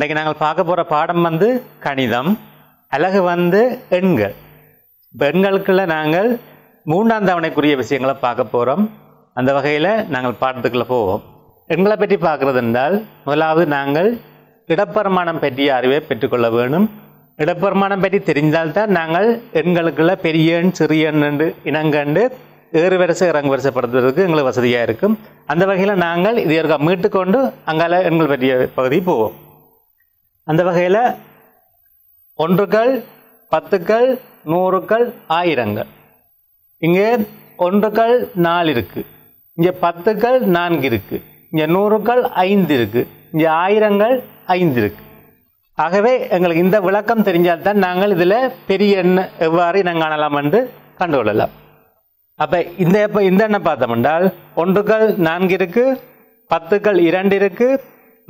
இன்றைக்கு நாங்கள் பார்க்க போகிற பாடம் வந்து கணிதம். அழகு வந்து எண்கள். இப்போ எண்களுக்குள்ள நாங்கள் மூன்றாம் தவணைக்குரிய விஷயங்களை பார்க்க போகிறோம் அந்த வகையில் நாங்கள் பாடத்துக்குள்ளே போவோம். எண்களை பற்றி பார்க்குறது என்றால் முதலாவது நாங்கள் இடப்பெருமானம் பற்றிய அறிவை பெற்றுக்கொள்ள வேணும். இடப்பெருமானம் பற்றி தெரிந்தால்தான் நாங்கள் எண்களுக்குள்ள பெரிய எண் சிறிய எண் இனங்கண்டு ஏறு வரிசை இறங்கு வரிசைப்படுத்துறதுக்கு எங்களுக்கு வசதியாக இருக்கும். அந்த வகையில் நாங்கள் இது மீட்டுக்கொண்டு அங்கால எண்கள் பற்றிய பகுதி போவோம். அந்த வகையில் ஒன்றுக்கள் பத்துக்கள் நூறுக்கள் ஆயிரங்கள். இங்கே ஒன்றுக்கள் நாலு இருக்கு. இங்கே பத்துக்கள் நான்கு இருக்கு. இங்கே நூறுக்கள் ஐந்து இருக்கு. இங்கே ஆயிரங்கள் ஐந்து இருக்கு. ஆகவே எங்களுக்கு இந்த விளக்கம் தெரிஞ்சால்தான் நாங்கள் இதில் பெரிய எண்ண எவ்வாறு நாங்கள் காணலாம் என்று கண்டுகொள்ளலாம். அப்போ இந்த இப்போ இந்த எண்ணை பார்த்தோம் என்றால் நான்கு இருக்கு பத்துக்கள் இரண்டு இருக்கு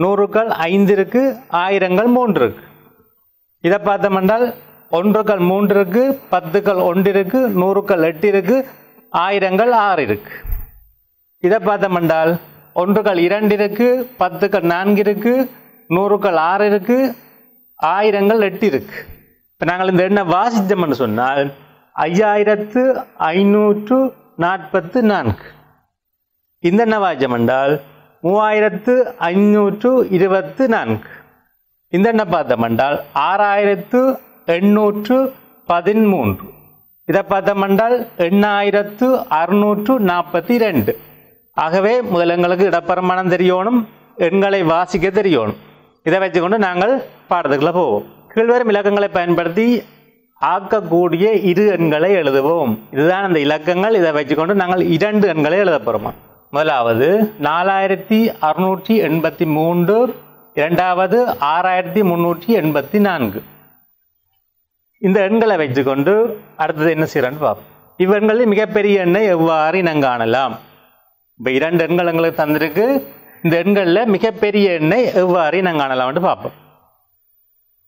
நூறுக்கள் ஐந்து இருக்கு ஆயிரங்கள் மூன்று. இருக்கு இதை பார்த்தோம் என்றால் ஒன்றுக்கள் மூன்று இருக்கு பத்துக்கள் ஒன்று இருக்கு நூறுக்கள் எட்டு இருக்கு ஆயிரங்கள் ஆறு இருக்கு இதை பார்த்தோம் என்றால் ஒன்றுக்கள் இரண்டு இருக்கு பத்துக்கள் நான்கு இருக்கு நூறுக்கள் ஆறு இருக்கு ஆயிரங்கள் எட்டு இருக்கு இப்போ நாங்கள் இந்த எண்ணை வாசித்தோம்னு சொன்னால் ஐயாயிரத்து ஐநூற்று நாற்பத்து நான்கு. இந்த என்ன வாசித்தோம் என்றால் மூவாயிரத்து ஐநூற்று இருபத்து நான்கு. இந்த எண்ணை பார்த்தோம் என்றால் ஆறாயிரத்து எண்ணூற்று பதிமூன்று இதை பார்த்தோம் என்றால் எண்ணாயிரத்து அறுநூற்று நாற்பத்தி ரெண்டு ஆகவே முதல் எங்களுக்கு இடப்பரமானம் தெரியணும் எண்களை வாசிக்க தெரியணும். இதை வச்சுக்கொண்டு நாங்கள் பாடத்துக்குள்ள போவோம். கீழ்வரும் இலக்கங்களை பயன்படுத்தி ஆக்கக்கூடிய இரு எண்களை எழுதுவோம். இதுதான் அந்த இலக்கங்கள். இதை வச்சுக்கொண்டு நாங்கள் இரண்டு எண்களை எழுத போகிறோமா முதலாவது நாலாயிரத்தி அறுநூற்றி எண்பத்தி மூன்று இரண்டாவது ஆறாயிரத்தி முந்நூற்றி எண்பத்தி நான்கு. இந்த எண்களை வச்சுக்கொண்டு அடுத்தது என்ன செய்யறான்னு பார்ப்போம். இவ்வெண்களில் மிகப்பெரிய எண்ணை எவ்வாறு இனம் காணலாம் இப்போ இரண்டு எண்கள் எங்களுக்கு தந்திருக்கு. இந்த எண்களில் மிகப்பெரிய எண்ணை எவ்வாறு இனம் காணலாம்னு பார்ப்போம்.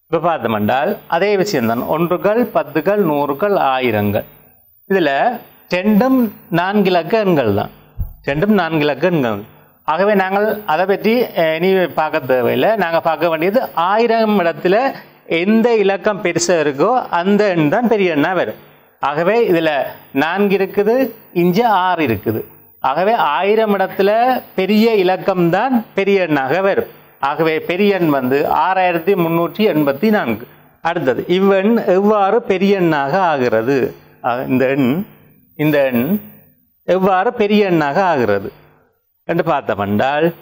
இப்போ பார்த்தோம் என்றால் அதே விஷயம்தான். ஒன்றுகள் பத்துகள் நூறுகள் ஆயிரங்கள். இதில் ரெண்டும் நான்கு இலக்க எண்கள் தான் ரெண்டும் நான்கு இலக்க எண்கள் ஆகவே நாங்கள் அதை பற்றி இனி பார்க்க தேவையில்லை நாங்கள் பார்க்க வேண்டியது ஆயிரம் இடத்துல எந்த இலக்கம் பெருசாக இருக்கோ அந்த எண் தான் பெரிய எண்ணாக வரும் ஆகவே இதில் நான்கு இருக்குது இஞ்சி ஆறு இருக்குது ஆகவே ஆயிரம் இடத்துல பெரிய இலக்கம் தான் பெரிய எண்ணாக வரும் ஆகவே பெரிய எண் வந்து ஆறாயிரத்தி முன்னூற்றி எண்பத்தி நான்கு அடுத்தது இவ்வெண் எவ்வாறு பெரிய எண்ணாக ஆகிறது இந்த எண் இந்த எண் எவ்வாறு பெரிய எண்ணாக ஆகிறது? என்று பார்த்தோம் என்றால்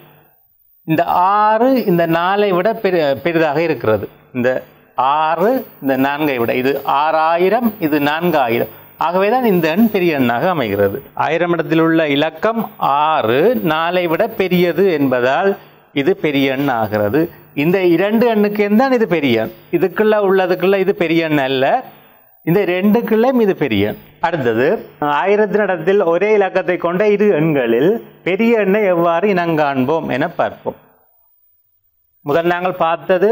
இந்த ஆறு இந்த நாலை விட பெரு பெரிதாக இருக்கிறது. இந்த ஆறு இந்த நான்கை விட இது ஆறாயிரம் இது நான்காயிரம். ஆகவே தான் இந்த எண் பெரிய எண்ணாக அமைகிறது. ஆயிரம் இடத்தில் உள்ள இலக்கம் ஆறு நாலை விட பெரியது என்பதால் இது பெரிய எண் ஆகிறது. இந்த இரண்டு எண்ணுக்கு தான் இது பெரிய எண். இதுக்குள்ள உள்ளதுக்குள்ள இது பெரிய எண் அல்ல. இந்த ரெண்டுக்குள்ளேயும் இது பெரிய. அடுத்தது ஆயிரத்தி இடத்தில் ஒரே இலக்கத்தை கொண்ட இரு எண்களில் பெரிய எண்ணை எவ்வாறு இனங்காண்போம் என பார்ப்போம். முதல் நாங்கள் பார்த்தது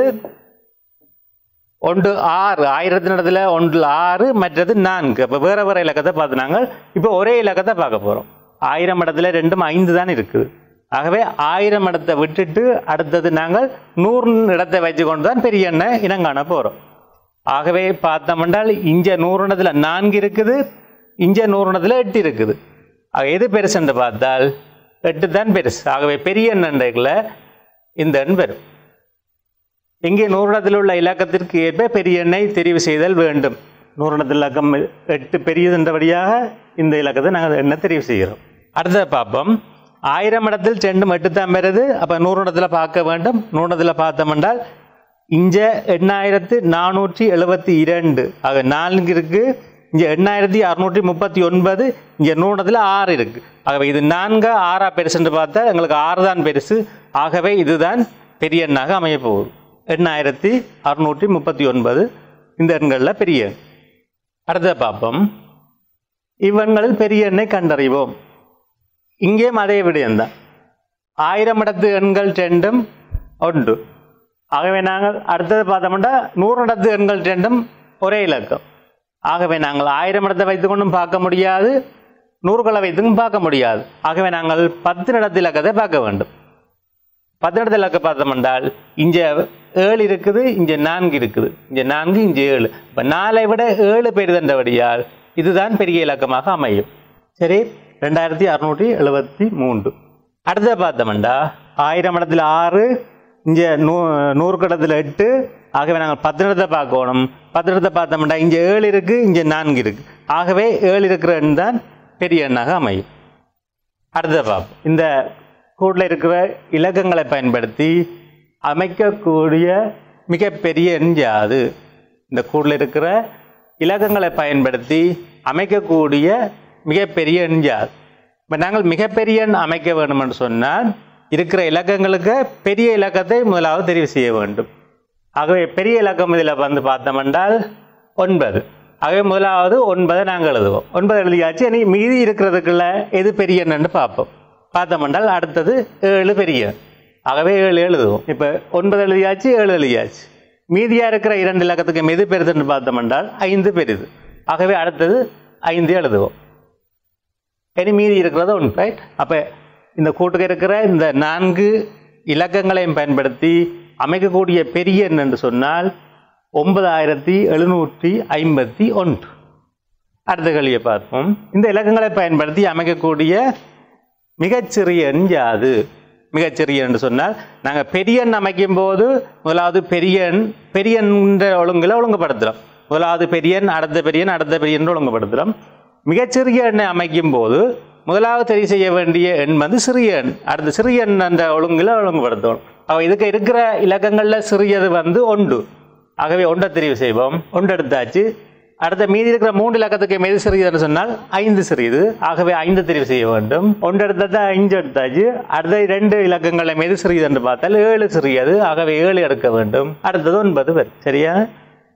ஒன்று ஆறு ஆயிரத்தி நடத்தில் ஒன்று ஆறு மற்றது நான்கு. அப்போ வேற வேற இலக்கத்தை பார்த்து நாங்கள் இப்போ ஒரே இலக்கத்தை பார்க்க போகிறோம் ஆயிரம் இடத்துல ரெண்டும் ஐந்து தான் இருக்குது. ஆகவே ஆயிரம் இடத்தை விட்டுட்டு அடுத்தது நாங்கள் நூறு இடத்தை வச்சு கொண்டு தான் பெரிய எண்ணை இனங்காண போகிறோம் ஆகவே பார்த்தோம் என்றால் இஞ்ச நூறு நான்கு இருக்குது இஞ்ச நூறுனத்தில் எட்டு இருக்குது. ஆக எது பெருசுன்னு பார்த்தால் எட்டு தான் பெருசு. ஆகவே பெரிய எண்ணெண்டைக்குள்ள இந்த எண் வரும். இங்கே நூறுடத்தில் உள்ள இலக்கத்திற்கு ஏற்ப பெரிய எண்ணை தெரிவு செய்தல் வேண்டும். நூறிடத்தில் இலக்கம் எட்டு பெரியது என்றபடியாக இந்த இலக்கத்தை நாங்கள் எண்ணை தெரிவு செய்கிறோம். அடுத்தது பார்ப்போம். ஆயிரம் இடத்தில் செண்டும் எட்டு தான் வருது அப்போ நூறுடத்தில் பார்க்க வேண்டும். நூறு பார்த்தோம் என்றால் இஞ்ச எண்ணாயிரத்து நானூற்றி எழுபத்தி இரண்டு. ஆக நான்கு இருக்கு. இங்கே எண்ணாயிரத்தி அறுநூற்றி முப்பத்தி ஒன்பது இங்கே நூறத்தில் ஆறு இருக்கு. ஆகவே இது நான்கு ஆறா பெருசுன்னு பார்த்தா எங்களுக்கு ஆறு தான் பெருசு. ஆகவே இதுதான் பெரிய எண்ணாக அமைய போகுது. எண்ணாயிரத்தி அறுநூற்றி முப்பத்தி ஒன்பது. இந்த எண்களில் பெரிய எண். அடுத்த பார்ப்போம். இவ்வெண்களில் பெரிய எண்ணை கண்டறிவோம். இங்கேயும் அதே விடயம்தான் ஆயிரம் இடத்து எண்கள் ரெண்டும் ஒன்று ஆகவே நாங்கள் அடுத்தது பார்த்தோம்னா நூறு இடத்து எண்கள் ரெண்டும் ஒரே இலக்கம் ஆகவே நாங்கள் ஆயிரம் இடத்தை வைத்துக்கொண்டும் பார்க்க முடியாது நூறுகளை வைத்துக்கும் பார்க்க முடியாது. ஆகவே நாங்கள் பத்து இடத்து இலக்கத்தை பார்க்க வேண்டும். பத்தினத்தில் இலக்கம் பார்த்தோம் என்றால் இங்கே ஏழு இருக்குது இங்கே நான்கு இருக்குது. இங்கே நான்கு இங்கே ஏழு. இப்போ நாலை விட ஏழு பெரிதண்டபடியால் இதுதான் பெரிய இலக்கமாக அமையும். சரி ரெண்டாயிரத்தி அறுநூற்றி எழுபத்தி மூன்று. அடுத்த பார்த்தோம்டா ஆயிரம் இடத்துல ஆறு இங்கே நூ நூறு கடத்தில் எட்டு. ஆகவே நாங்கள் பத்திரத்தை பார்க்கணும். பத்திரத்தை பார்த்தோம்னா இங்கே ஏழு இருக்குது இங்கே நான்கு இருக்குது ஆகவே ஏழு இருக்கிற எண் தான் பெரிய எண்ணாக அமையும். அடுத்த பார்ப்போம். இந்த கூடில் இருக்கிற இலக்கங்களை பயன்படுத்தி அமைக்கக்கூடிய மிகப்பெரிய எண் யாது? இந்த கூடில் இருக்கிற இலக்கங்களை பயன்படுத்தி அமைக்கக்கூடிய மிகப்பெரிய எண் யாது? இப்போ நாங்கள் மிகப்பெரிய எண் அமைக்க வேண்டும் என்று சொன்னால் இருக்கிற இலக்கங்களுக்கு பெரிய இலக்கத்தை முதலாவது தெரிவு செய்ய வேண்டும். ஆகவே பெரிய இலக்கம் இதில் வந்து பார்த்தோம் என்றால் ஒன்பது. ஆகவே முதலாவது ஒன்பதை நாங்கள் எழுதுவோம். ஒன்பது எழுதியாச்சு இனி மீதி இருக்கிறதுக்குள்ள எது பெரிய பார்ப்போம். பார்த்தோம் என்றால் அடுத்தது ஏழு பெரிய. ஆகவே ஏழு எழுதுவோம். இப்போ ஒன்பது எழுதியாச்சு ஏழு எழுதியாச்சு. மீதியாக இருக்கிற இரண்டு இலக்கத்துக்கு எது பெரிதுன்னு பார்த்தோம் என்றால் ஐந்து பெரிது. ஆகவே அடுத்தது ஐந்து எழுதுவோம். இனி மீதி இருக்கிறது ஒன்று ரைட் அப்போ இந்த கூட்டுக்கு இருக்கிற இந்த நான்கு இலக்கங்களையும் பயன்படுத்தி அமைக்கக்கூடிய பெரிய எண் என்று சொன்னால் ஒன்பதாயிரத்தி எழுநூற்றி ஐம்பத்தி ஒன்று. அடுத்த கேள்வியை பார்ப்போம். இந்த இலக்கங்களை பயன்படுத்தி அமைக்கக்கூடிய மிகச்சிறிய எண் யாது? மிகச்சிறிய என்று சொன்னால் நாங்கள் பெரிய எண் அமைக்கும் போது முதலாவது பெரிய எண் பெரிய என்ற ஒழுங்கில் ஒழுங்குபடுத்துகிறோம் முதலாவது பெரிய எண் அடுத்த பெரிய எண் அடுத்த பெரிய ஒழுங்குபடுத்துகிறோம் மிகச்சிறிய எண்ணை அமைக்கும் போது முதலாவது தெரிவு செய்ய வேண்டிய எண் வந்து சிறிய எண். அடுத்த சிறிய எண் அந்த ஒழுங்கில் ஒழுங்குபடுத்தணும் அப்போ இதுக்கு இருக்கிற இலக்கங்களில் சிறியது வந்து ஒன்று. ஆகவே ஒன்றை தெரிவு செய்வோம். ஒன்று எடுத்தாச்சு. அடுத்த மீதி இருக்கிற மூன்று இலக்கத்துக்கு மீது சிறியதுன்னு சொன்னால் ஐந்து சிறியது. ஆகவே ஐந்து தெரிவு செய்ய வேண்டும். ஒன்று எடுத்தது ஐந்து எடுத்தாச்சு. அடுத்த ரெண்டு இலக்கங்களை மீது சிறியது என்று பார்த்தால் ஏழு சிறியது. ஆகவே ஏழு எடுக்க வேண்டும். அடுத்தது ஒன்பது பேர் சரியா?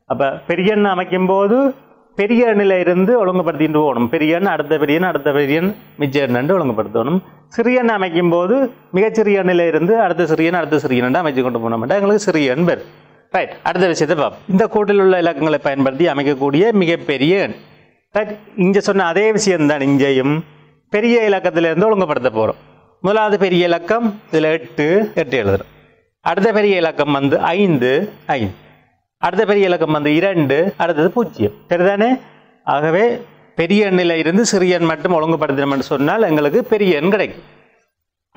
அப்போ பெரிய எண் அமைக்கும் போது பெரிய எண்ணில் இருந்து ஒழுங்குபடுத்திட்டு போகணும். பெரிய எண் அடுத்த பெரிய எண் அடுத்த பெரிய எண் மிச்ச எண்ணு ஒழுங்குபடுத்தணும் சிறிய எண் அமைக்கும் போது மிகச்சிறிய எண்ணில் இருந்து அடுத்த சிறிய எண் அடுத்த சிறிய எண்ணை அமைச்சு கொண்டு போனோம்னா எங்களுக்கு சிறிய எண் பேர் ரைட் அடுத்த விஷயத்தை பார்ப்போம். இந்த கூட்டில் உள்ள இலக்கங்களை பயன்படுத்தி அமைக்கக்கூடிய மிகப்பெரிய எண். ரைட் இங்கே சொன்ன அதே விஷயம்தான் இங்கேயும். பெரிய இலக்கத்திலிருந்து ஒழுங்குபடுத்த போகிறோம் முதலாவது பெரிய இலக்கம் இதில் எட்டு எட்டு எழுதுறோம். அடுத்த பெரிய இலக்கம் வந்து ஐந்து ஐந்து. அடுத்த பெரிய இலக்கம் வந்து இரண்டு அடுத்தது பூஜ்ஜியம். சரிதானே? ஆகவே பெரிய எண்ணில் இருந்து சிறிய எண் மட்டும் ஒழுங்குபடுத்தினோம்னு சொன்னால் எங்களுக்கு பெரிய எண் கிடைக்கும்.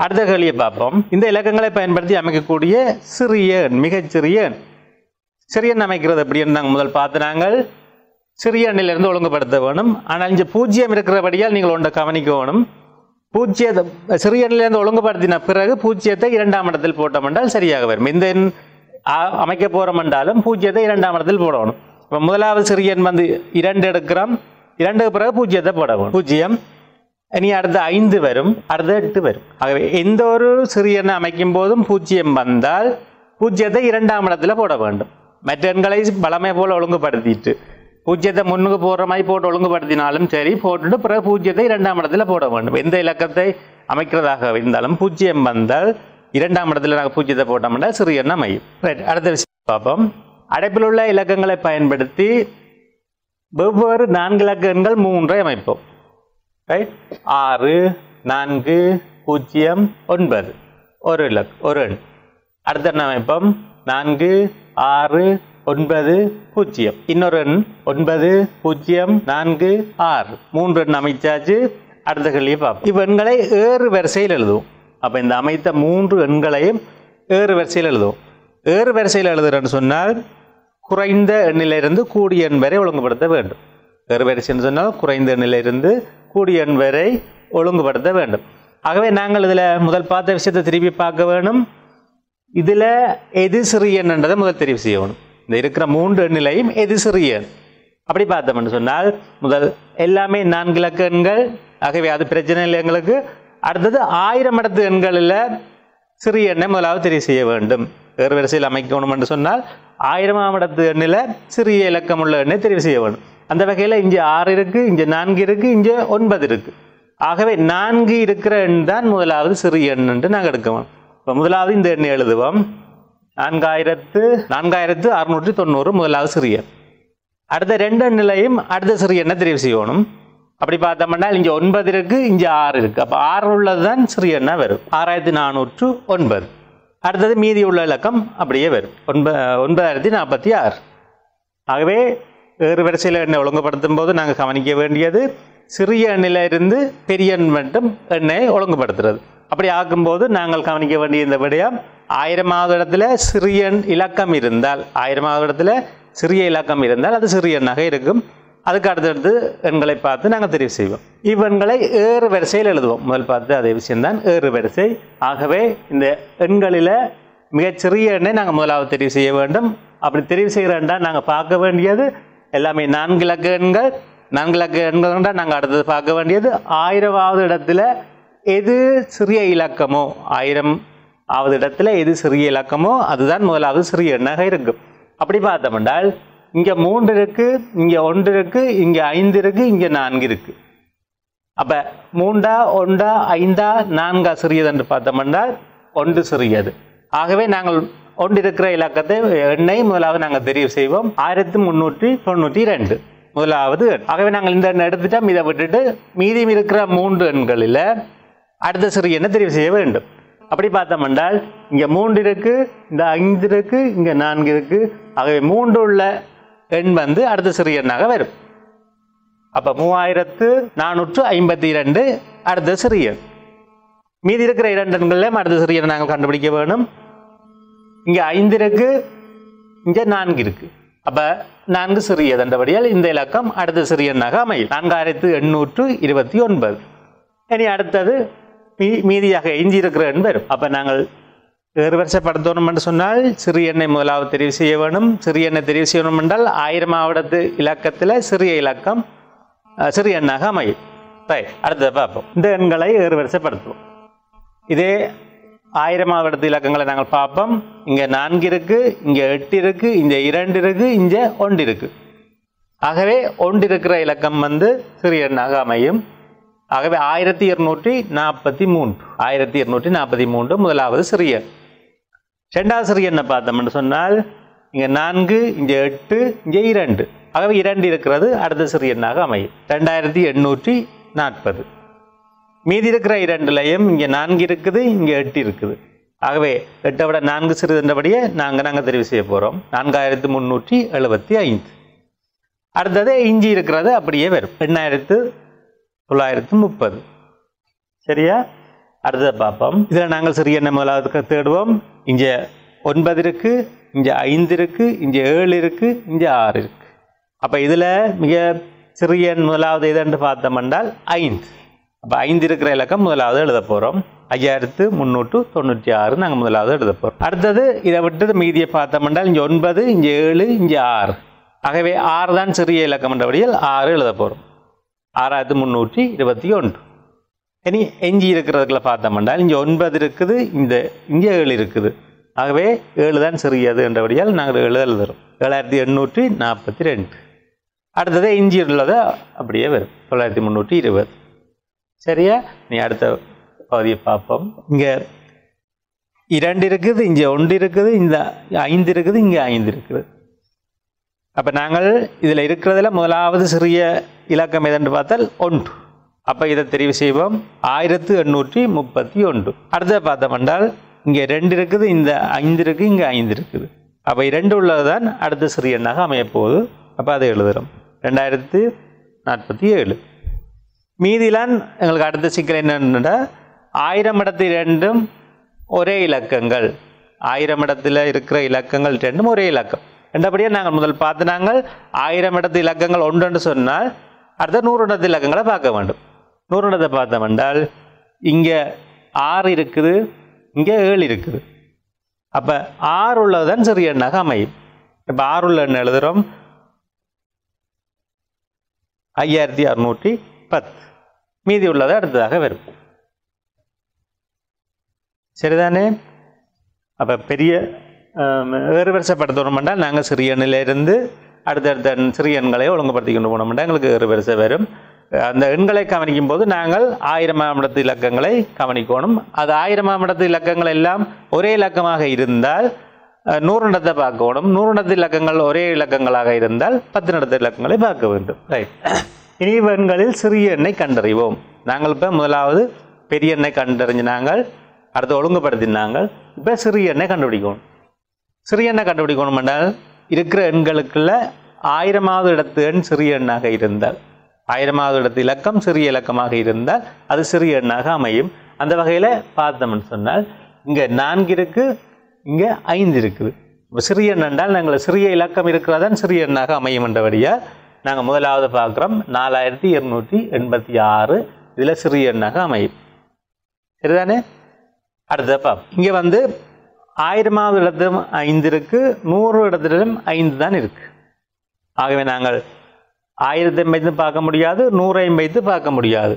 அடுத்த கேள்வியை பார்ப்போம். இந்த இலக்கங்களை பயன்படுத்தி அமைக்கக்கூடிய சிறிய எண் மிகச்சிறிய எண். சிறிய எண் அமைக்கிறது எப்படின்னு நாங்கள் முதல் பார்த்து நாங்கள் சிறிய எண்ணிலிருந்து ஒழுங்குபடுத்த வேணும். ஆனால் இங்கே பூஜ்ஜியம் இருக்கிறபடியால் நீங்கள் ஒன்றை கவனிக்க வேணும். பூஜ்ஜியத்தை சிறிய எண்ணிலிருந்து ஒழுங்குபடுத்தின பிறகு பூஜ்ஜியத்தை இரண்டாம் இடத்தில் போட்டோம் என்றால் சரியாக வரும். இந்த எண் அமைக்க போகிறோம் என்றாலும் பூஜ்ஜியத்தை இரண்டாம் இடத்தில் போடணும். இப்போ முதலாவது சிறியன் வந்து இரண்டு எடுக்கிறோம் இரண்டுக்கு பிறகு பூஜ்ஜியத்தை போடணும் பூஜ்ஜியம். இனி அடுத்த ஐந்து வரும். அடுத்த எட்டு வரும். ஆகவே எந்த ஒரு சிறியனை அமைக்கும் போதும் பூஜ்ஜியம் வந்தால் பூஜ்ஜியத்தை இரண்டாம் இடத்துல போட வேண்டும். மற்ற எண்களை பலமை போல் ஒழுங்குபடுத்திட்டு பூஜ்ஜியத்தை முன்னுக்கு போடுற மாதிரி போட்டு ஒழுங்குபடுத்தினாலும் சரி போட்டுட்டு பிறகு பூஜ்ஜியத்தை இரண்டாம் இடத்துல போட வேண்டும். எந்த இலக்கத்தை அமைக்கிறதாக இருந்தாலும் பூஜ்ஜியம் வந்தால் இரண்டாம் இடத்துல நாங்கள் பூஜ்ஜியத்தை போட்டோம்னா சிறிய எண்ணம் மையம் ரைட் அடுத்த விஷயம் பார்ப்போம். அடைப்பில் உள்ள இலக்கங்களை பயன்படுத்தி வெவ்வேறு நான்கு இலக்க எண்கள் மூன்றை அமைப்போம். ரைட் ஆறு நான்கு பூஜ்ஜியம் ஒன்பது. ஒரு இலக் ஒரு எண். அடுத்த எண் அமைப்போம்? நான்கு ஆறு ஒன்பது பூஜ்ஜியம். இன்னொரு எண் ஒன்பது பூஜ்ஜியம் நான்கு ஆறு. மூன்று எண் அமைச்சாச்சு. அடுத்த கேள்வியை பார்ப்போம். இவ்வெண்களை ஏறு வரிசையில் எழுதுவோம். அப்போ இந்த அமைத்த மூன்று எண்களையும் ஏறு வரிசையில் எழுதுவோம். ஏறு வரிசையில் எழுதுறேன்னு சொன்னால் குறைந்த எண்ணிலிருந்து கூடிய எண் வரை ஒழுங்குபடுத்த வேண்டும். ஏறு வரிசைன்னு சொன்னால் குறைந்த எண்ணிலிருந்து கூடிய எண் வரை ஒழுங்குபடுத்த வேண்டும். ஆகவே நாங்கள் இதில் முதல் பார்த்த விஷயத்தை திருப்பி பார்க்க வேணும். இதில் எது சிறிய எண்ன்றதை முதல் தெரிவு செய்யணும் இந்த இருக்கிற மூன்று எண்ணிலையும் எது சிறிய எண்? அப்படி பார்த்தோம்னு சொன்னால் முதல் எல்லாமே நான்கு இலக்க எண்கள். ஆகவே அது பிரச்சனை இல்லை எங்களுக்கு. அடுத்தது ஆயிரம் இடத்து எண்களில் சிறிய எண்ணை முதலாவது தெரிவு செய்ய வேண்டும். வேறு வரிசையில் அமைக்கணும் என்று சொன்னால் ஆயிரமாம் இடத்து எண்ணில் சிறிய இலக்கம் உள்ள எண்ணை தெரிவு செய்ய வேண்டும். அந்த வகையில் இங்கே ஆறு இருக்குது இங்கே நான்கு இருக்குது இங்கே ஒன்பது இருக்குது ஆகவே நான்கு இருக்கிற எண் தான் முதலாவது சிறிய எண் என்று நாங்கள் எடுக்கணும் இப்போ முதலாவது இந்த எண்ணை எழுதுவோம். நான்காயிரத்து நான்காயிரத்து அறுநூற்றி தொண்ணூறு முதலாவது சிறிய அடுத்த ரெண்டு எண்ணிலையும் அடுத்த சிறிய எண்ணை தெரிவு செய்யணும் அப்படி பார்த்தோம்னா இங்கே ஒன்பது இருக்கு இங்கே ஆறு இருக்கு. அப்போ ஆறு உள்ளது தான் சிறிய எண்ணா வரும். ஆறாயிரத்தி நானூற்று ஒன்பது. அடுத்தது மீதி உள்ள இலக்கம் அப்படியே வரும். ஒன்ப ஒன்பதாயிரத்தி நாற்பத்தி ஆறு. ஆகவே வேறு வரிசையில் எண்ணை ஒழுங்குபடுத்தும் போது நாங்கள் கவனிக்க வேண்டியது சிறிய எண்ணில இருந்து பெரிய எண் மட்டும் எண்ணெயை ஒழுங்குபடுத்துறது. அப்படி ஆக்கும்போது நாங்கள் கவனிக்க வேண்டிய இந்த விடயம் ஆயிரமாவது இடத்துல சிறிய இலக்கம் இருந்தால் ஆயிரமாவது இடத்துல சிறிய இலக்கம் இருந்தால் அது சிறிய எண்ணாக இருக்கும். அதுக்கு அடுத்தடுத்து எண்களை பார்த்து நாங்கள் தெரிவு செய்வோம். இவ்வெண்களை ஏறு வரிசையில் எழுதுவோம். முதல் பார்த்து அதே விஷயம்தான். ஏறு வரிசை. ஆகவே இந்த எண்களில் மிகச்சிறிய எண்ணை நாங்கள் முதலாவது தெரிவு செய்ய வேண்டும். அப்படி தெரிவு செய்கிறேன்டா நாங்கள் பார்க்க வேண்டியது எல்லாமே நான்கு இலக்க எண்கள். நான்கு இலக்க எண்கள் நாங்கள் அடுத்தது பார்க்க வேண்டியது ஆயிரமாவது இடத்துல எது சிறிய இலக்கமோ ஆயிரம் ஆவது இடத்துல எது சிறிய இலக்கமோ அதுதான் முதலாவது சிறிய எண்ணாக இருக்கும். அப்படி பார்த்தோம்னால் இங்கே மூன்று இருக்குது இங்கே ஒன்று இருக்குது இங்கே ஐந்து இருக்கு இங்கே நான்கு இருக்கு. அப்போ மூண்டா ஒன்றா ஐந்தா நான்கா சிறியது என்று பார்த்தோம்னா ஒன்று சிறியது. ஆகவே நாங்கள் ஒன்று இருக்கிற இலக்கத்தை எண்ணை முதலாவது நாங்கள் தெரிவு செய்வோம். ஆயிரத்தி முந்நூற்றி தொண்ணூற்றி ரெண்டு. முதலாவது ஆகவே நாங்கள் இந்த எண்ணை எடுத்துட்டோம். இதை விட்டுட்டு மீதியும் இருக்கிற மூன்று எண்களில் அடுத்த சிறிய எண்ணை தெரிவு செய்ய வேண்டும். அப்படி பார்த்தோம்னால் இங்கே மூன்று இருக்குது இந்த ஐந்து இருக்குது இங்கே நான்கு இருக்கு. ஆகவே மூன்று உள்ள எண் வந்து அடுத்த சிறிய எண்ணாக வரும். அப்போ மூவாயிரத்து நானூற்று ஐம்பத்தி இரண்டு அடுத்த சிறிய. மீதி இருக்கிற இரண்டு எண்களையும் அடுத்த சிறிய நாங்கள் கண்டுபிடிக்க வேணும். இங்கே ஐந்து இருக்கு இங்கே நான்கு இருக்கு. அப்போ நான்கு சிறியது என்றபடியால் இந்த இலக்கம் அடுத்த சிறிய எண்ணாக அமையும். நான்காயிரத்து எண்ணூற்று இருபத்தி ஒன்பது. இனி அடுத்தது மீ- மீதியாக எஞ்சி இருக்கிற எண் வரும். அப்போ நாங்கள் வேறு என்று சொன்னால் சிறிய எண்ணை முதலாவது தெரிவு செய்ய வேணும் சிறிய எண்ணை தெரிவு செய்யணும் என்றால் ஆயிரமாவடத்து இலக்கத்தில் சிறிய இலக்கம் அஹ், சிறிய எண்ணாக அமையும். ரைட் அடுத்தது பார்ப்போம். இந்த எண்களை ஏறுவரிசைப்படுத்துவோம் இதே ஆயிரமாவடத்து இலக்கங்களை நாங்கள் பார்ப்போம். இங்கே நான்கு இருக்கு இங்கே எட்டு இருக்கு இங்கே இரண்டு இருக்கு இங்கே ஒன்று இருக்கு. ஆகவே ஒன்று இருக்கிற இலக்கம் வந்து சிறிய எண்ணாக அமையும். ஆகவே ஆயிரத்தி இருநூற்றி நாற்பத்தி மூன்று ஆயிரத்தி இருநூற்றி நாற்பத்தி மூன்று முதலாவது சிறிய எண். என்ன பார்த்தோம்னு சொன்னால் இங்கே நான்கு இங்கே எட்டு இங்கே இரண்டு. ஆகவே இரண்டு இருக்கிறது அடுத்த சிறு எண்ணாக அமையும். ரெண்டாயிரத்தி எண்ணூற்றி நாற்பது. மீதி இருக்கிற இரண்டுலையும் இங்கே நான்கு இருக்குது இங்கே எட்டு இருக்குது. ஆகவே எட்டை விட நான்கு சிறிதன்றபடியே நாங்கள் நாங்கள் தெரிவு செய்ய போகிறோம் நான்காயிரத்து முந்நூற்றி எழுபத்தி ஐந்து. அடுத்தது இஞ்சி இருக்கிறது அப்படியே வரும். எண்ணாயிரத்து தொள்ளாயிரத்து முப்பது. சரியா? அடுத்ததை பார்ப்போம் இதில் நாங்கள் சிறிய எண்ணெய் முதலாவது தேடுவோம். இங்கே ஒன்பது இருக்கு இங்கே ஐந்து இருக்கு இங்கே ஏழு இருக்கு இங்கே ஆறு இருக்கு. அப்போ இதில் மிக சிறிய எண் முதலாவது எதுன்னு பார்த்தோம் என்றால் ஐந்து. அப்போ ஐந்து இருக்கிற இலக்கம் முதலாவது எழுத போகிறோம் ஐயாயிரத்து முந்நூற்று தொண்ணூற்றி ஆறு நாங்கள் முதலாவது எழுத போகிறோம் அடுத்தது இதை விட்டு மீதியை பார்த்தோம் என்றால் இங்கே ஒன்பது இங்கே ஏழு இங்கே ஆறு. ஆகவே ஆறு தான் சிறிய இலக்கம் என்றபடியால் ஆறு எழுத போகிறோம் ஆறாயிரத்து முந்நூற்றி இருபத்தி ஒன்று. இனி எஞ்சி இருக்கிறதுக்குள்ள பார்த்தோம்னா இங்கே ஒன்பது இருக்குது இந்த இங்கே ஏழு இருக்குது. ஆகவே ஏழு தான் சிறியது என்றபடியால் நாங்கள் ஏழு தரும் ஏழாயிரத்தி எண்ணூற்றி நாற்பத்தி ரெண்டு. அடுத்தது இஞ்சி உள்ளதை அப்படியே வரும். தொள்ளாயிரத்தி முந்நூற்றி இருபது. சரியா? நீ அடுத்த பகுதியை பார்ப்போம். இங்கே இரண்டு இருக்குது இங்கே ஒன்று இருக்குது இந்த ஐந்து இருக்குது இங்கே ஐந்து இருக்குது. அப்போ நாங்கள் இதில் இருக்கிறதுல முதலாவது சிறிய இலக்கம் எதென்று பார்த்தால் ஒன்று. அப்போ இதை தெரிவு செய்வோம். ஆயிரத்து எண்ணூற்றி முப்பத்தி ஒன்று. அடுத்த பார்த்தோம் என்றால் இங்கே ரெண்டு இருக்குது இந்த ஐந்து இருக்குது இங்கே ஐந்து இருக்குது. அப்போ இரண்டு உள்ளது தான் அடுத்த சிறு எண்ணாக அமையப்போகுது. அப்போ அதை எழுதுகிறோம் ரெண்டாயிரத்து நாற்பத்தி ஏழு. மீதிலான் எங்களுக்கு அடுத்த சிக்கல் என்னென்னா ஆயிரம் இடத்து ரெண்டும் ஒரே இலக்கங்கள். ஆயிரம் இடத்துல இருக்கிற இலக்கங்கள் ரெண்டும் ஒரே இலக்கம். ரெண்டபடியாக நாங்கள் முதல் பார்த்து நாங்கள் ஆயிரம் இடத்து இலக்கங்கள் ஒன்றுன்னு சொன்னால் அடுத்த நூறு இடத்து இலக்கங்களை பார்க்க வேண்டும். நூறுடத்தை பார்த்தோம் என்றால் இங்கே ஆறு இருக்குது இங்கே ஏழு இருக்குது. அப்போ ஆறு உள்ளது தான் சிறிய எண்ணாக அமையும். இப்போ ஆறு உள்ள எண்ணை எழுதுகிறோம் ஐயாயிரத்தி அறுநூற்றி பத்து. மீதி உள்ளது அடுத்ததாக வரும். சரிதானே? அப்போ பெரிய வேறு வரிசைப்படுத்தணும் நாங்கள் சிறிய எண்ணிலிருந்து அடுத்தடுத்த சிறிய எண்களை ஒழுங்குபடுத்தி கொண்டு போனோம்னா எங்களுக்கு வேறு வரிசை வரும். அந்த எண்களை கவனிக்கும் போது நாங்கள் ஆயிரமாம் இடத்து இலக்கங்களை கவனிக்கணும். அது ஆயிரமாம் இடத்து இலக்கங்கள் எல்லாம் ஒரே இலக்கமாக இருந்தால் நூறு இடத்தை பார்க்கணும். நூறு இடத்து இலக்கங்கள் ஒரே இலக்கங்களாக இருந்தால் பத்து நடத்த இலக்கங்களை பார்க்க வேண்டும். ரைட் இனி எண்களில் சிறிய எண்ணை கண்டறிவோம். நாங்கள் இப்போ முதலாவது பெரிய எண்ணை கண்டறிஞ்சு நாங்கள் அடுத்து ஒழுங்குபடுத்தினாங்க இப்போ சிறிய எண்ணை கண்டுபிடிக்கணும். சிறிய எண்ணை கண்டுபிடிக்கணும் என்றால் இருக்கிற எண்களுக்குள்ள ஆயிரமாவது இடத்து எண் சிறிய எண்ணாக இருந்தால் ஆயிரமாவது இடத்து இலக்கம் சிறிய இலக்கமாக இருந்தால் அது சிறிய எண்ணாக அமையும். அந்த வகையில் பார்த்தோம்னு சொன்னால் இங்கே நான்கு இருக்குது இங்கே ஐந்து இருக்குது. இப்போ சிறிய எண் என்றால் நாங்கள் சிறிய இலக்கம் இருக்கிறதான் சிறிய எண்ணாக அமையும் என்றபடியாக நாங்கள் முதலாவது பார்க்குறோம் நாலாயிரத்தி இருநூற்றி எண்பத்தி ஆறு இதில் சிறிய எண்ணாக அமையும். சரிதானே? அடுத்தப்பா இங்கே வந்து ஆயிரமாவது இடத்திலும் ஐந்து இருக்குது நூறு இடத்திலும் ஐந்து தான் இருக்குது ஆகவே நாங்கள் ஆயிரத்தி வைத்து பார்க்க முடியாது நூறையும் வைத்து பார்க்க முடியாது.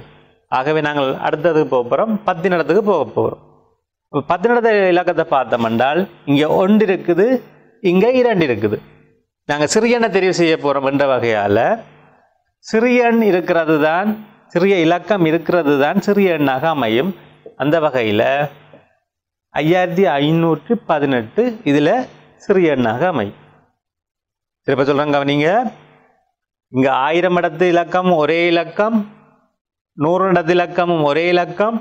ஆகவே நாங்கள் அடுத்ததுக்கு போக போகிறோம் பத்து இடத்துக்கு போக போகிறோம் இப்போ நிலத்த இலக்கத்தை பார்த்தோம் என்றால் இங்கே ஒன்று இருக்குது இங்கே இரண்டு இருக்குது. நாங்கள் சிறியனை தெரிவு செய்ய போகிறோம் என்ற வகையால் சிறியன் இருக்கிறது தான் சிறிய இலக்கம் இருக்கிறது தான் சிறிய எண்ணாக அமையும். அந்த வகையில் ஐயாயிரத்தி ஐநூற்று பதினெட்டு இதில் சிறிய எண்ணாக அமையும். திருப்ப சொல்கிறேன் கவனிங்க. இங்கே ஆயிரம் இடத்து இலக்கம் ஒரே இலக்கம். நூறு இடத்து இலக்கமும் ஒரே இலக்கம்.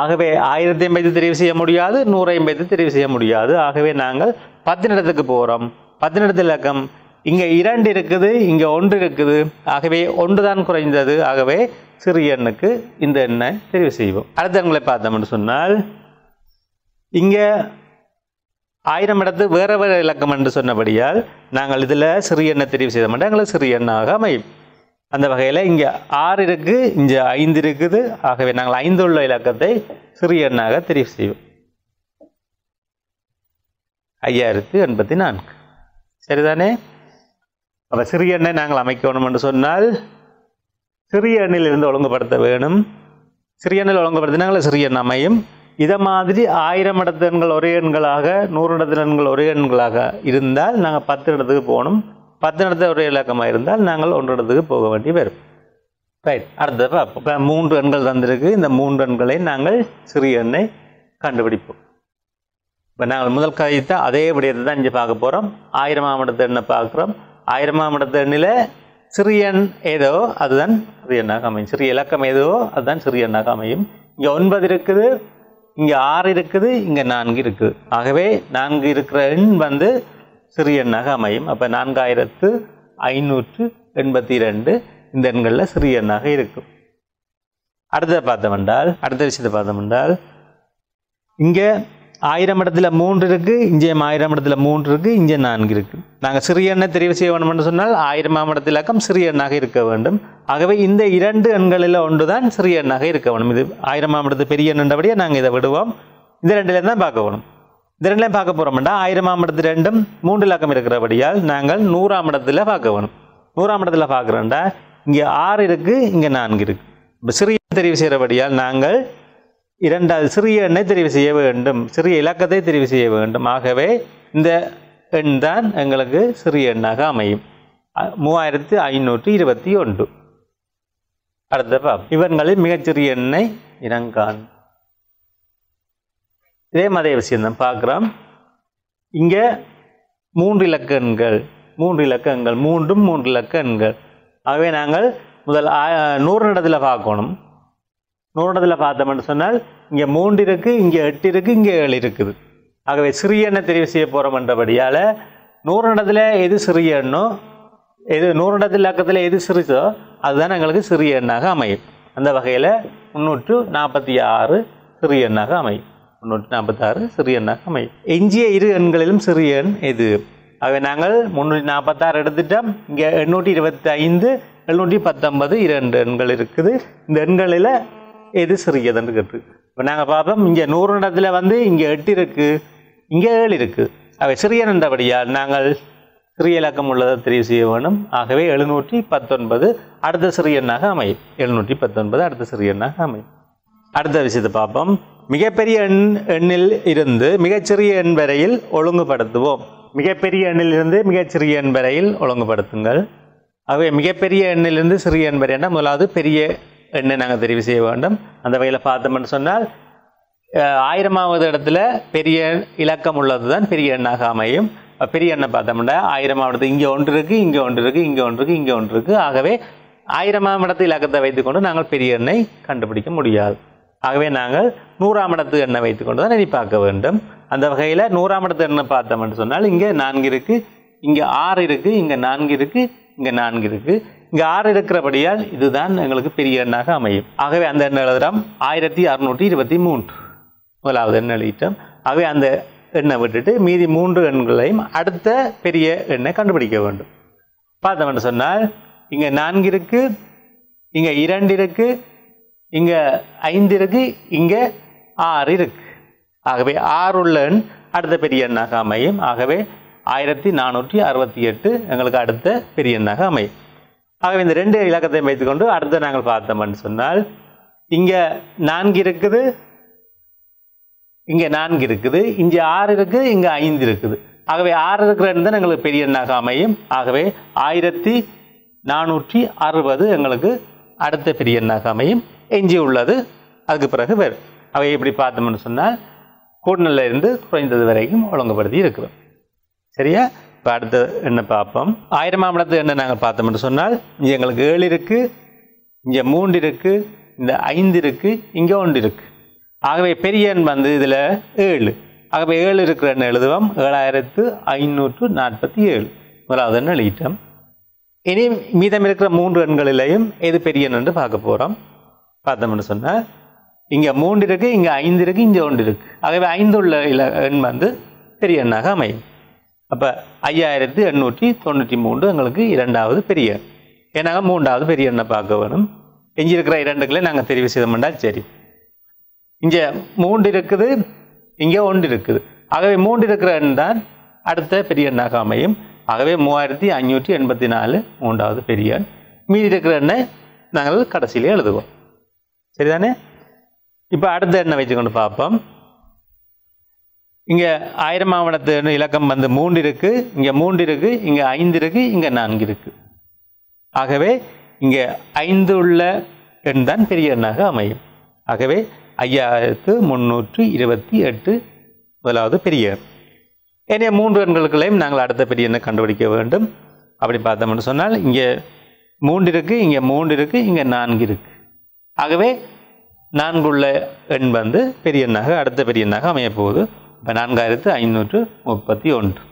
ஆகவே ஆயிரத்தி ஐம்பது தெரிவு செய்ய முடியாது நூறு ஐம்பது தெரிவு செய்ய முடியாது. ஆகவே நாங்கள் பத்தினிடத்துக்கு போகிறோம் பத்தினிடத்து இலக்கம். இங்கே இரண்டு இருக்குது இங்கே ஒன்று இருக்குது. ஆகவே ஒன்று தான் குறைந்தது. ஆகவே சிறிய எண்ணுக்கு இந்த எண்ணை தெரிவு செய்வோம். அடுத்த எண்களை பார்த்தோம்னு சொன்னால் இங்கே ஆயிரம் இடத்து வேற வேற இலக்கம் என்று சொன்னபடியால் நாங்கள் இதில் சிறிய எண்ணை தெரிவு செய்த மாட்டோம். எங்களுக்கு சிறிய எண்ணாக அமையும். அந்த வகையில் இங்கே ஆறு இருக்குது இங்கே ஐந்து இருக்குது. ஆகவே நாங்கள் ஐந்து உள்ள இலக்கத்தை சிறிய எண்ணாக தெரிவு செய்வோம். ஐயாயிரத்து எண்பத்தி நான்கு. சரிதானே? அப்போ சிறிய எண்ணை நாங்கள் அமைக்கணும் என்று சொன்னால் சிறிய எண்ணிலிருந்து ஒழுங்குபடுத்த வேணும். சிறிய எண்ணில் ஒழுங்குபடுத்தினாங்களே சிறிய எண்ணை அமையும். இதை மாதிரி ஆயிரம் இடத்து எண்கள் ஒரே எண்களாக நூறு இடத்து எண்கள் ஒரே எண்களாக இருந்தால் நாங்கள் பத்து இடத்துக்கு போகணும். பத்து இடத்துல ஒரே இலக்கமாக இருந்தால் நாங்கள் ஒன்று இடத்துக்கு போக வேண்டி வரும். ரைட் அடுத்தது பார்ப்போம். இப்போ மூன்று எண்கள் தந்திருக்கு. இந்த மூன்று எண்களை நாங்கள் சிறிய எண்ணை கண்டுபிடிப்போம். இப்போ நாங்கள் முதல் கழித்த அதே விடயத்தை தான் இங்கே பார்க்க போகிறோம் ஆயிரமாம் இடத்து எண்ணை பார்க்குறோம். ஆயிரமாம் இடத்து எண்ணில் சிறிய எண் ஏதோ அதுதான் சிறிய எண்ணாக அமையும். சிறிய இலக்கம் ஏதோ அதுதான் சிறிய எண்ணாக அமையும். இங்கே ஒன்பது இருக்குது. இங்கே ஆறு இருக்குது இங்கே நான்கு இருக்குது. ஆகவே நான்கு இருக்கிற எண் வந்து சிறிய எண்ணாக அமையும். அப்போ நான்காயிரத்து ஐநூற்று எண்பத்தி ரெண்டு இந்த எண்களில் சிறிய எண்ணாக இருக்கும். அடுத்ததை பார்த்தோம் என்றால் அடுத்த விஷயத்தை பார்த்தோம் என்றால் இங்கே ஆயிரம் இடத்துல மூன்று இருக்குது இங்கே ஆயிரம் இடத்துல மூன்று இருக்குது இங்கே நான்கு இருக்குது நாங்கள் சிறிய எண்ணை தெரிவு செய்ய வேண்டும் என்று சொன்னால் ஆயிரமாம் இடத்து இலக்கம் சிறிய எண்ணாக இருக்க வேண்டும். ஆகவே இந்த இரண்டு எண்களில் ஒன்று தான் சிறிய எண்ணாக இருக்க வேண்டும். இது ஆயிரமாம் இடத்து பெரிய எண்ணபடியே நாங்கள் இதை விடுவோம். இந்த ரெண்டுலேயும் தான் பார்க்க வேணும் இந்த ரெண்டுலையும் பார்க்க போகிறோம்டா ஆயிரமாம் இடத்து ரெண்டும் மூன்று இலக்கம் இருக்கிறபடியால் நாங்கள் நூறாம் இடத்துல பார்க்க வேணும். நூறாம் இடத்துல பார்க்குறோம்டா இங்கே ஆறு இருக்குது இங்கே நான்கு இருக்குது இப்போ சிறிய தெரிவு செய்கிறபடியால் நாங்கள் இரண்டாவது சிறிய எண்ணை தெரிவு செய்ய வேண்டும். சிறிய இலக்கத்தை தெரிவு செய்ய வேண்டும். ஆகவே இந்த எண் தான் எங்களுக்கு சிறிய எண்ணாக அமையும். மூவாயிரத்து ஐநூற்றி இருபத்தி ஒன்று. அடுத்த பாப். இவன்களில் மிகச்சிறிய எண்ணை இனங்கான் இதே மாதிரி விஷயம்தான் பார்க்குறோம். இங்கே மூன்று இலக்க எண்கள். மூன்று இலக்க எண்கள். மூன்றும் மூன்று இலக்க எண்கள். ஆகவே நாங்கள் முதல் நூறு இடத்துல பார்க்கணும். நூறு பார்த்தோம்னு சொன்னால் இங்கே மூன்று இருக்குது இங்கே எட்டு இருக்குது இங்கே ஏழு இருக்குது. ஆகவே சிறிய எண்ணை தெரிவு செய்ய போகிறோம் என்றபடியால் நூறு எது சிறிய எண்ணோ எது நூறு அக்கத்தில் இலக்கத்தில் எது சிறிச்சோ அதுதான் எங்களுக்கு சிறிய எண்ணாக அமையும். அந்த வகையில் முந்நூற்று நாற்பத்தி ஆறு சிறிய எண்ணாக அமையும். முந்நூற்று நாற்பத்தாறு சிறிய எண்ணாக அமையும். எஞ்சிய இரு எண்களிலும் சிறிய எண் எது? ஆகவே நாங்கள் முந்நூற்றி நாற்பத்தாறு எடுத்துட்டோம். இங்கே எண்ணூற்றி இருபத்தி ஐந்து எழுநூற்றி பத்தொன்பது இரண்டு எண்கள் இருக்குது. இந்த எண்களில் எது சிறியதுன்னு கேட்டு. இப்போ நாங்கள் பார்ப்போம் இங்கே நூறு இடத்துல வந்து இங்கே எட்டு இருக்குது இங்கே ஏழு இருக்குது அவை சிறிய என்றபடியால் நாங்கள் சிறிய இலக்கம் உள்ளதை தெரிவு செய்ய வேண்டும். ஆகவே எழுநூற்றி பத்தொன்பது அடுத்த சிறிய எண்ணாக அமையும். எழுநூற்றி பத்தொன்பது அடுத்த சிறிய எண்ணாக அமையும். அடுத்த விஷயத்தை பார்ப்போம் மிகப்பெரிய எண் எண்ணில் இருந்து மிகச்சிறிய எண் வரையில் ஒழுங்குபடுத்துவோம். மிகப்பெரிய எண்ணிலிருந்து மிகச்சிறிய எண் வரையில் ஒழுங்குபடுத்துங்கள். ஆகவே மிகப்பெரிய எண்ணிலிருந்து சிறிய எண் வரை முதலாவது? பெரிய எண்ணை நாங்கள் தெரிவு செய்ய வேண்டும். அந்த வகையில் பார்த்தோம்னு சொன்னால் ஆயிரமாவது இடத்துல பெரிய இலக்கம் உள்ளது தான் பெரிய எண்ணாக அமையும். பெரிய எண்ணை பார்த்தோம்னா ஆயிரமாவது இங்கே ஒன்று இருக்குது இங்கே ஒன்று இருக்குது இங்கே ஒன்று இருக்குது இங்கே ஒன்று இருக்குது ஆகவே ஆயிரமாம் இடத்து இலக்கத்தை வைத்துக்கொண்டு நாங்கள் பெரிய எண்ணை கண்டுபிடிக்க முடியாது. ஆகவே நாங்கள் நூறாம் இடத்து எண்ணை வைத்துக்கொண்டு தான் இனி பார்க்க வேண்டும். அந்த வகையில் நூறாம் இடத்து எண்ணை பார்த்தோம்னு சொன்னால் இங்கே நான்கு இருக்கு இங்கே ஆறு இருக்குது இங்கே நான்கு இருக்கு இங்கே நான்கு இருக்குது இங்கே ஆறு இருக்கிறபடியால் இதுதான் எங்களுக்கு பெரிய எண்ணாக அமையும். ஆகவே அந்த எண்ணை எழுதுகிறோம் ஆயிரத்தி அறுநூற்றி இருபத்தி மூன்று. முதலாவது எண்ணை எழுதிட்டோம். ஆகவே அந்த எண்ணை விட்டுட்டு மீதி மூன்று எண்களையும் அடுத்த பெரிய எண்ணை கண்டுபிடிக்க வேண்டும். பார்த்தோம் சொன்னால் இங்கே நான்கு இருக்கு இங்கே இரண்டு இருக்கு இங்கே ஐந்து இருக்கு இங்கே ஆறு இருக்கு. ஆகவே ஆறு உள்ள எண் அடுத்த பெரிய எண்ணாக அமையும். ஆகவே ஆயிரத்தி நானூற்றி அறுபத்தி எட்டு எங்களுக்கு அடுத்த பெரிய எண்ணாக அமையும். ஆகவே இந்த ரெண்டு இலக்கத்தையும் வைத்துக்கொண்டு அடுத்த நாங்கள் பார்த்தோம்னு சொன்னால் இங்கே நான்கு இருக்குது இங்கே நான்கு இருக்குது இங்கே ஆறு இருக்குது இங்கே ஐந்து இருக்குது. ஆகவே ஆறு இருக்கிற தான் எங்களுக்கு பெரிய எண்ணாக அமையும். ஆகவே ஆயிரத்தி நானூற்றி அறுபது எங்களுக்கு அடுத்த பெரிய எண்ணாக அமையும். எஞ்சி உள்ளது அதுக்கு பிறகு வேறு. அவை இப்படி பார்த்தோம்னு சொன்னால் கூடுதலில் இருந்து குறைந்தது வரைக்கும் ஒழுங்குபடுத்தி இருக்கிறோம். சரியா? இப்போ அடுத்து என்ன பார்ப்போம்? ஆயிரமாம் இடத்து என்ன நாங்கள் பார்த்தோம்னு சொன்னால் இங்கே எங்களுக்கு ஏழு இருக்குது இங்கே மூன்று இருக்குது இந்த ஐந்து இருக்குது இங்கே ஒன்று இருக்குது ஆகவே பெரிய எண் வந்து இதில் ஏழு. ஆகவே ஏழு இருக்கிற எண்ணை எழுதுவோம். ஏழாயிரத்து ஐநூற்று நாற்பத்தி ஏழு முதலாவது எண்ணை எழுதிட்டோம். இனி மீதம் இருக்கிற மூன்று எண்களிலையும் எது பெரிய எண் என்று பார்க்க போகிறோம் பார்த்தோம்னு சொன்னால் இங்கே மூன்று இருக்குது இங்கே ஐந்து இருக்குது இங்கே ஒன்று இருக்குது ஆகவே ஐந்து உள்ள இல எண் வந்து பெரிய எண்ணாக அமையும். அப்போ ஐயாயிரத்து எண்ணூற்றி தொண்ணூற்றி மூன்று எங்களுக்கு இரண்டாவது பெரிய. ஏன்னாங்க மூன்றாவது பெரிய எண்ணை பார்க்க வேணும். எஞ்சி இருக்கிற இரண்டுகளை நாங்கள் தெரிவு செய்தோம்னா சரி. இங்கே மூன்று இருக்குது இங்கே ஒன்று இருக்குது. ஆகவே மூன்று இருக்கிற எண் தான் அடுத்த பெரிய எண்ணாக அமையும். ஆகவே மூவாயிரத்தி ஐநூற்றி எண்பத்தி நாலு மூன்றாவது பெரிய எண். மீதி இருக்கிற எண்ணை நாங்கள் கடைசியிலே எழுதுவோம். சரிதானே? இப்போ அடுத்த எண்ணை வச்சுக்கொண்டு பார்ப்போம். இங்கே ஆயிரம் ஆவணத்து இலக்கம் வந்து மூன்று இருக்கு இங்கே மூன்று இருக்கு இங்கே ஐந்து இருக்கு இங்கே நான்கு இருக்கு. ஆகவே இங்கே ஐந்து உள்ள எண் தான் பெரிய எண்ணாக அமையும். ஆகவே ஐயாயிரத்து முந்நூற்றி இருபத்தி எட்டு முதலாவது பெரிய எண். ஏனைய மூன்று எண்களுக்குள்ளையும் நாங்கள் அடுத்த பெரிய எண்ணை கண்டுபிடிக்க வேண்டும். அப்படி பார்த்தோம்னு சொன்னால் இங்கே மூன்று இருக்கு இங்கே மூன்று இருக்கு இங்கே நான்கு இருக்கு. ஆகவே நான்குள்ள எண் வந்து பெரிய எண்ணாக அடுத்த பெரிய எண்ணாக அமையப்போகுது. இப்போ நான்காயிரத்து ஐநூற்று முப்பத்தி ஒன்று.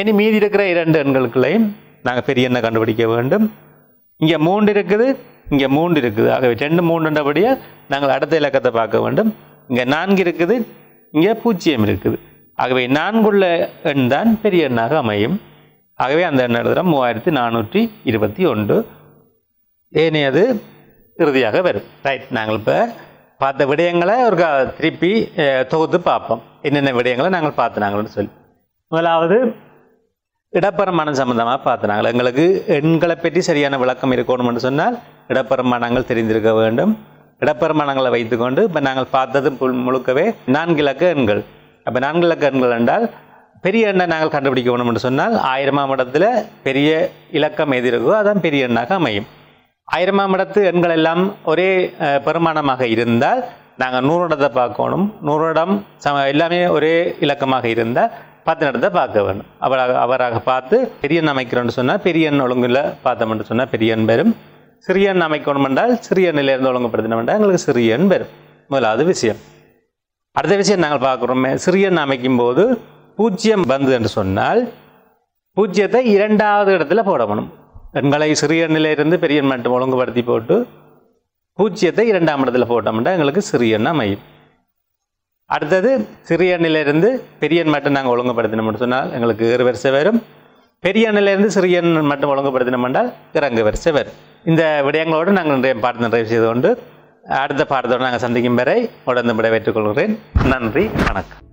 இனி மீதி இருக்கிற இரண்டு எண்களுக்குள்ளையும் நாங்கள் பெரிய எண்ணை கண்டுபிடிக்க வேண்டும். இங்கே மூன்று இருக்குது இங்கே மூன்று இருக்குது. ஆகவே ரெண்டு மூன்றுன்றபடியாக நாங்கள் அடுத்த இலக்கத்தை பார்க்க வேண்டும். இங்கே நான்கு இருக்குது இங்கே பூஜ்ஜியம் இருக்குது. ஆகவே நான்குள்ள எண் தான் பெரிய எண்ணாக அமையும். ஆகவே அந்த எண் எழுதுகிறோம் மூவாயிரத்தி நானூற்றி இருபத்தி ஒன்று. ஏனையது இறுதியாக வரும். ரைட் நாங்கள் இப்போ பார்த்த விடயங்களை ஒரு க- திருப்பி தொகுத்து பார்ப்போம். என்னென்ன விடயங்களை நாங்கள் பார்த்துனாங்கன்னு சொல்லி. முதலாவது இடப்பெருமானம் சம்பந்தமாக பார்த்துனாங்க. எங்களுக்கு எண்களை பற்றி சரியான விளக்கம் இருக்கணும்னு சொன்னால் இடப்பெருமானங்கள் தெரிந்திருக்க வேண்டும். இடப்பெருமானங்களை வைத்துக்கொண்டு இப்போ நாங்கள் பார்த்தது முழுக்கவே நான்கு இலக்க எண்கள். அப்போ நான்கு இலக்க எண்கள் என்றால் பெரிய எண்ணை நாங்கள் கண்டுபிடிக்க வேணும்னு சொன்னால் ஆயிரமாம் இடத்துல பெரிய இலக்கம் எது இருக்கோ அதான் பெரிய எண்ணாக அமையும். ஆயிரமாம் இடத்து எண்கள் எல்லாம் ஒரே பெருமானமாக இருந்தால் நாங்கள் நூறு இடத்தை பார்க்கணும். நூறு இடம் சம எல்லாமே ஒரே இலக்கமாக இருந்தால் பத்து இடத்தை பார்க்க வேணும் அவராக அவராக பார்த்து பெரியன் எண் அமைக்கிறோம்னு சொன்னால் பெரியன் ஒழுங்குல பார்த்தோம்னு சொன்னால் பெரியன் எண் பெறும். சிறிய அமைக்கணும் என்றால் சிறிய எண்ணிலிருந்து ஒழுங்குபடுத்தினோம் என்றால் எங்களுக்கு சிறியன் எண் பெறும். முதலாவது விஷயம். அடுத்த விஷயம் நாங்கள் பார்க்குறோமே சிறியன் அமைக்கும் போது பூஜ்ஜியம் வந்து என்று சொன்னால் பூஜ்ஜியத்தை இரண்டாவது இடத்துல போடணும் எண்களை சிறிய எண்ணிலிருந்து பெரிய எண் மட்டும் ஒழுங்குபடுத்தி போட்டு பூஜ்ஜியத்தை இரண்டாம் இடத்துல போட்டோம்னா எங்களுக்கு சிறிய எண் அமையும். அடுத்தது சிறிய எண்ணிலிருந்து பெரிய எண் மட்டும் நாங்கள் ஒழுங்குபடுத்தினோம்னு சொன்னால் எங்களுக்கு ஏறு வரிசை வரும். பெரிய எண்ணிலிருந்து சிறிய எண் மட்டும் ஒழுங்குபடுத்தினோம் என்றால் இறங்கு வரிசை வரும். இந்த விடயங்களோடு நாங்கள் நிறைய பாடத்தை நிறைவு செய்து கொண்டு அடுத்த பாடத்தோடு நாங்கள் சந்திக்கும் வரை உடனே விடைபெற்றுக் கொள்கிறேன். நன்றி வணக்கம்.